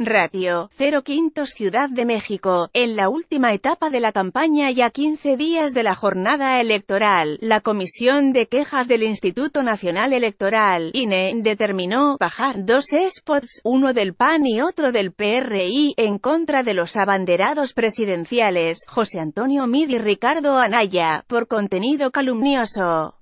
Ratio, 0 quintos Ciudad de México, en la última etapa de la campaña y a 15 días de la jornada electoral, la Comisión de Quejas del Instituto Nacional Electoral, INE, determinó bajar dos spots, uno del PAN y otro del PRI, en contra de los abanderados presidenciales, José Antonio Mid y Ricardo Anaya, por contenido calumnioso.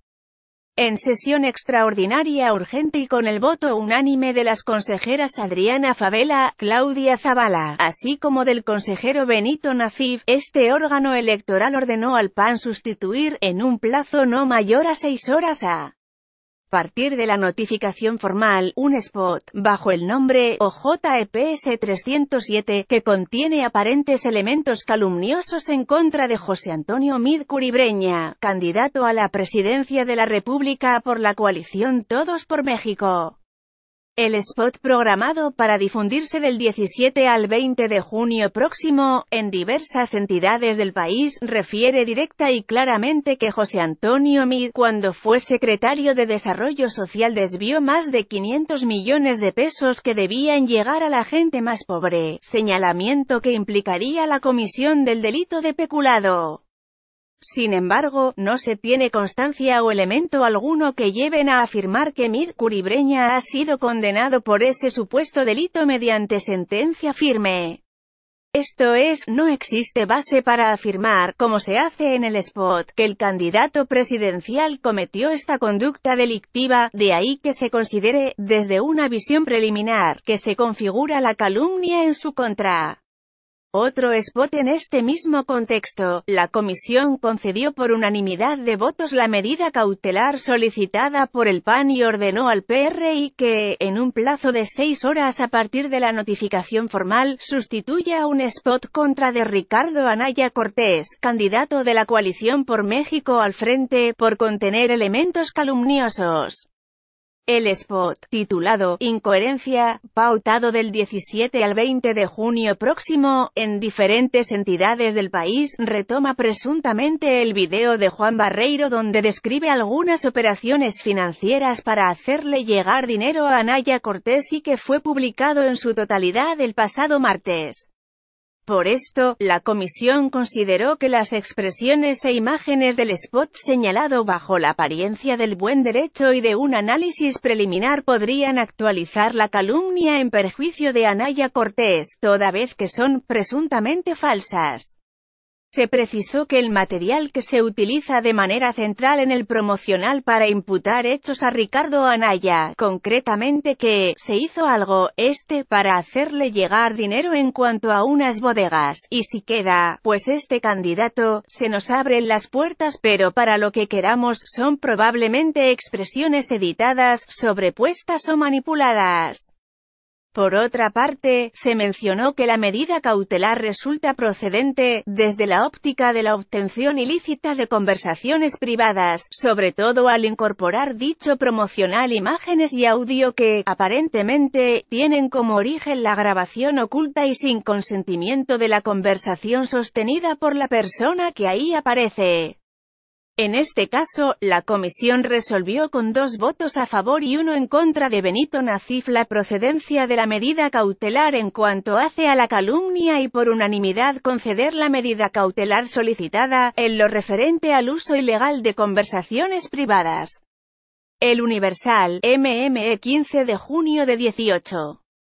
En sesión extraordinaria urgente y con el voto unánime de las consejeras Adriana Favela, Claudia Zavala, así como del consejero Benito Nacif, este órgano electoral ordenó al PAN sustituir, en un plazo no mayor a seis horas a partir de la notificación formal, un spot, bajo el nombre OJEPS 307, que contiene aparentes elementos calumniosos en contra de José Antonio Mid Curibreña, candidato a la presidencia de la República por la coalición Todos por México. El spot programado para difundirse del 17 al 20 de junio próximo, en diversas entidades del país, refiere directa y claramente que José Antonio Mid, cuando fue secretario de Desarrollo Social desvió más de 500 millones de pesos que debían llegar a la gente más pobre, señalamiento que implicaría la comisión del delito de peculado. Sin embargo, no se tiene constancia o elemento alguno que lleven a afirmar que Mid Curibreña ha sido condenado por ese supuesto delito mediante sentencia firme. Esto es, no existe base para afirmar, como se hace en el spot, que el candidato presidencial cometió esta conducta delictiva, de ahí que se considere, desde una visión preliminar, que se configura la calumnia en su contra. Otro spot en este mismo contexto, la comisión concedió por unanimidad de votos la medida cautelar solicitada por el PAN y ordenó al PRI que, en un plazo de seis horas a partir de la notificación formal, sustituya un spot contra de Ricardo Anaya Cortés, candidato de la coalición por México al frente, por contener elementos calumniosos. El spot, titulado Incoherencia, pautado del 17 al 20 de junio próximo, en diferentes entidades del país, retoma presuntamente el video de Juan Barreiro donde describe algunas operaciones financieras para hacerle llegar dinero a Anaya Cortés y que fue publicado en su totalidad el pasado martes. Por esto, la comisión consideró que las expresiones e imágenes del spot señalado bajo la apariencia del buen derecho y de un análisis preliminar podrían actualizar la calumnia en perjuicio de Anaya Cortés, toda vez que son presuntamente falsas. Se precisó que el material que se utiliza de manera central en el promocional para imputar hechos a Ricardo Anaya, concretamente que, se hizo algo, este, para hacerle llegar dinero en cuanto a unas bodegas, y si queda, pues este candidato, se nos abren las puertas pero para lo que queramos, son probablemente expresiones editadas, sobrepuestas o manipuladas. Por otra parte, se mencionó que la medida cautelar resulta procedente, desde la óptica de la obtención ilícita de conversaciones privadas, sobre todo al incorporar dicho promocional imágenes y audio que, aparentemente, tienen como origen la grabación oculta y sin consentimiento de la conversación sostenida por la persona que ahí aparece. En este caso, la comisión resolvió con dos votos a favor y uno en contra de Benito Nacif la procedencia de la medida cautelar en cuanto hace a la calumnia y por unanimidad conceder la medida cautelar solicitada, en lo referente al uso ilegal de conversaciones privadas. El Universal, MME 15 de junio de 18.